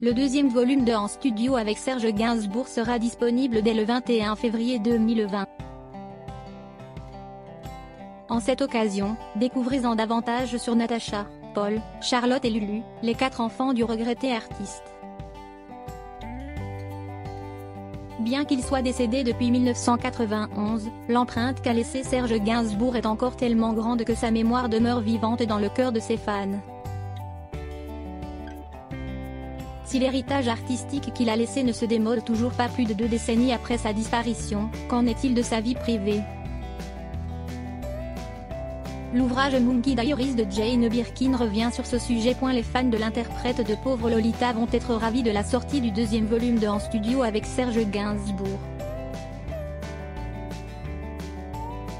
Le deuxième volume de En studio avec Serge Gainsbourg sera disponible dès le 21 février 2020. En cette occasion, découvrez-en davantage sur Natacha, Paul, Charlotte et Lulu, les quatre enfants du regretté artiste. Bien qu'il soit décédé depuis 1991, l'empreinte qu'a laissée Serge Gainsbourg est encore tellement grande que sa mémoire demeure vivante dans le cœur de ses fans. Si l'héritage artistique qu'il a laissé ne se démode toujours pas plus de deux décennies après sa disparition, qu'en est-il de sa vie privée? L'ouvrage Monkey Diaries de Jane Birkin revient sur ce sujet. Les fans de l'interprète de Pauvre Lolita vont être ravis de la sortie du deuxième volume de En Studio avec Serge Gainsbourg.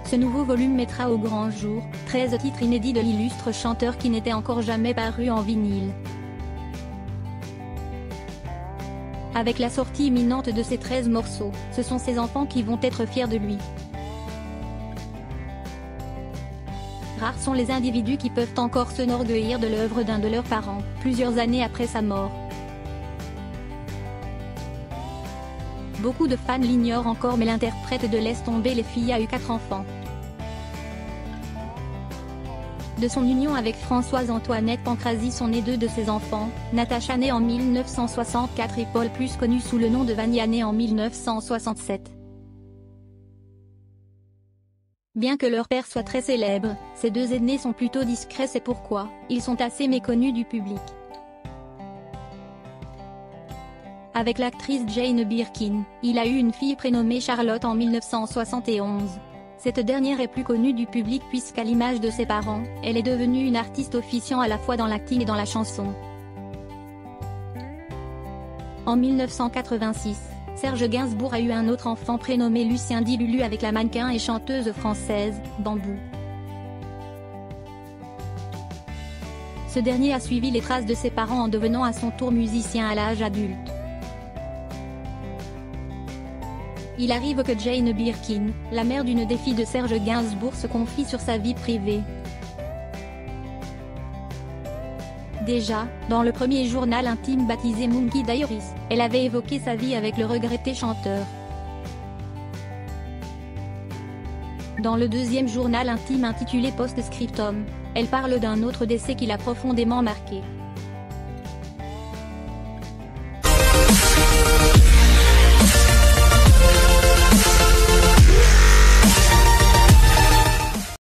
Ce nouveau volume mettra au grand jour 13 titres inédits de l'illustre chanteur qui n'était encore jamais paru en vinyle. Avec la sortie imminente de ces 13 morceaux, ce sont ses enfants qui vont être fiers de lui. Rares sont les individus qui peuvent encore s'enorgueillir de l'œuvre d'un de leurs parents, plusieurs années après sa mort. Beaucoup de fans l'ignorent encore mais l'interprète de Laisse tomber les filles a eu quatre enfants. De son union avec Françoise Antoinette Pancrazy sont nés deux de ses enfants, Natacha née en 1964 et Paul plus connu sous le nom de Vania né en 1967. Bien que leur père soit très célèbre, ces deux aînés sont plutôt discrets c'est pourquoi, ils sont assez méconnus du public. Avec l'actrice Jane Birkin, il a eu une fille prénommée Charlotte en 1971. Cette dernière est plus connue du public puisqu'à l'image de ses parents, elle est devenue une artiste officiant à la fois dans l'acting et dans la chanson. En 1986, Serge Gainsbourg a eu un autre enfant prénommé Lucien Di Lulu avec la mannequin et chanteuse française, Bambou. Ce dernier a suivi les traces de ses parents en devenant à son tour musicien à l'âge adulte. Il arrive que Jane Birkin, la mère d'une des filles de Serge Gainsbourg se confie sur sa vie privée. Déjà, dans le premier journal intime baptisé Monkey Diaries, elle avait évoqué sa vie avec le regretté chanteur. Dans le deuxième journal intime intitulé Post-Scriptum, elle parle d'un autre décès qui l'a profondément marqué.